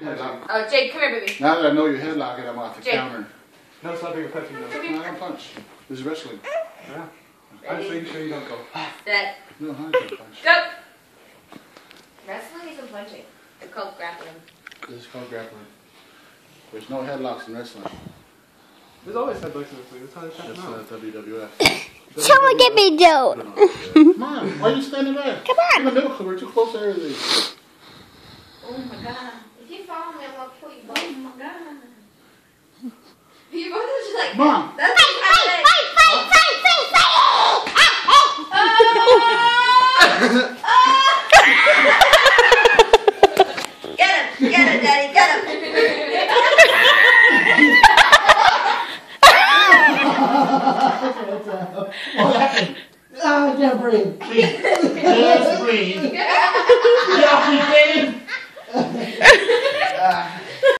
Headlock. Oh, Jake, come here, baby. Now that I know you headlock it, I'm off the Jake. counter. No slapping or punching, Come no. No, I don't punch. This is wrestling. Yeah. I'm just making sure you don't go. Set. No, I don't punch. Go. Wrestling isn't punching. It's called grappling. This is called grappling. There's no headlocks in wrestling. There's always headlocks in this thing. That's how they check That's them uh, out. WWF. Someone get me Joe. Come on, why are you standing there? Come on. In the middle, we're too close to everything. Oh my god. If you follow me, I'm gonna pull you both. Oh my. You both are just like, on. that's what you have to say. Get him! Get him, Daddy! Get him! Ah, I can't breathe. Just breathe. Get